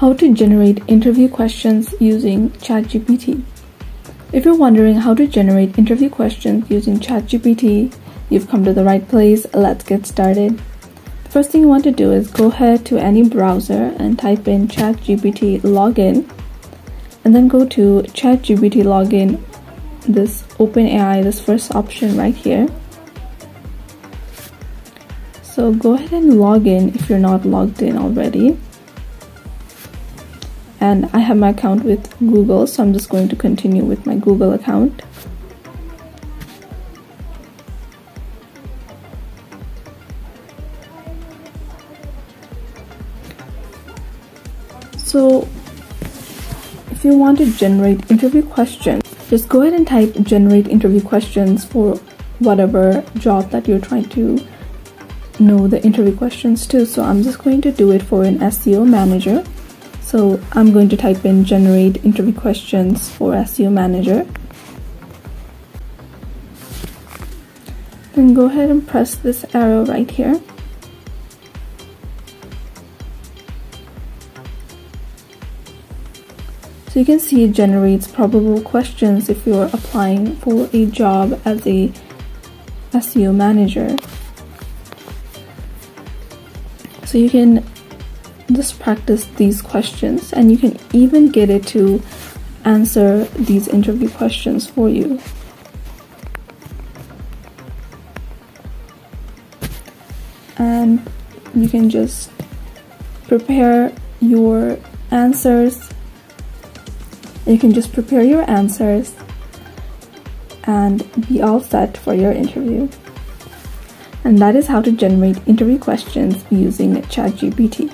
How to generate interview questions using ChatGPT. If you're wondering how to generate interview questions using ChatGPT, you've come to the right place. Let's get started. The first thing you want to do is go ahead to any browser and type in ChatGPT login and then go to ChatGPT login this OpenAI this first option right here so go ahead and log in if you're not logged in already and I have my account with Google so I'm just going to continue with my Google account. So if you want to generate interview questions just go ahead and type generate interview questions for whatever job that you're trying to know the interview questions to. So I'm just going to do it for an SEO manager so I'm going to type in generate interview questions for SEO manager. Then go ahead and press this arrow right here. So you can see it generates probable questions if you're applying for a job as a SEO manager. So you can just practice these questions and you can even get it to answer these interview questions for you. And you can just prepare your answers. You can just prepare your answers and be all set for your interview. And that is how to generate interview questions using ChatGPT.